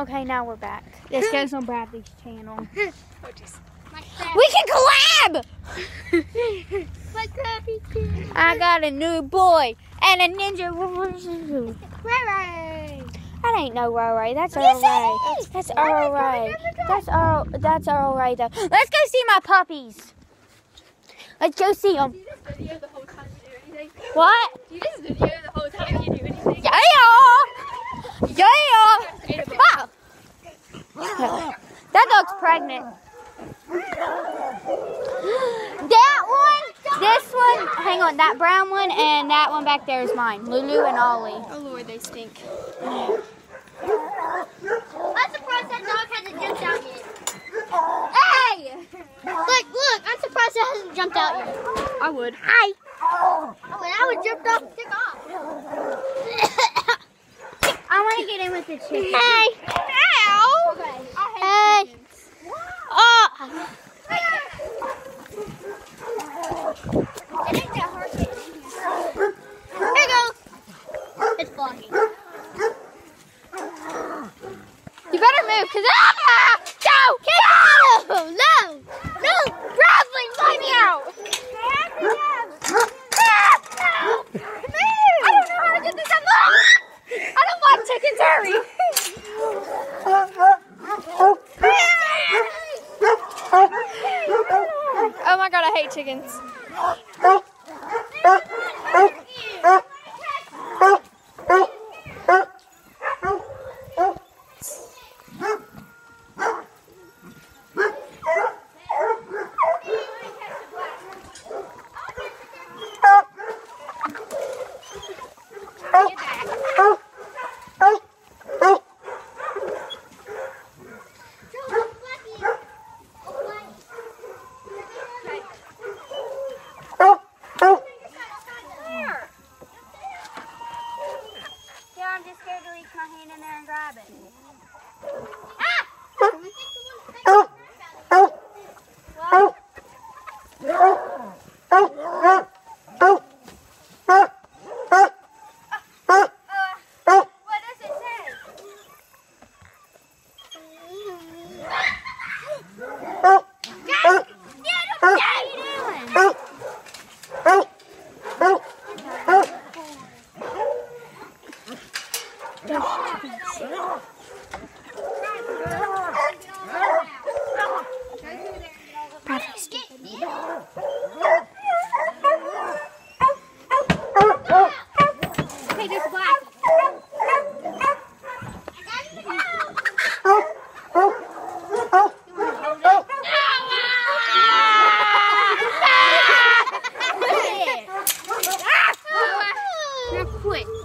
Okay, now we're back. This goes on Bradley's channel. Oh. We can collab! My crappy kid. I got a new boy and a ninja. Ray. That ain't no Ray. That's Yes, Ray. That's Earl Ray. down the drive. That's Earl. That's Earl Ray though. Let's go see my puppies. Let's go see them. Do you just video the whole time you do anything? What? Do you just video the whole time you do anything? Yeah. That one, this one, hang on, that brown one and that one back there is mine. Lulu and Ollie. Oh Lord, they stink. I'm surprised that dog hasn't jumped out yet. Hey! Look, look, I'm surprised it hasn't jumped out yet. I would. Hi. Oh, and I would jumped off and took off. I want to get in with the chicken. hey. Ow. Okay. Hey. Oh. It ain't that hard to get in here. Here you go. It's blocking. Move, cause ah, go, get out! No, no, no. Bradley, let me out! I don't know how to get this out. Ah! I don't like chickens, hurry! oh my god, I hate chickens. What does it say? What are you doing? Okay, Now quit.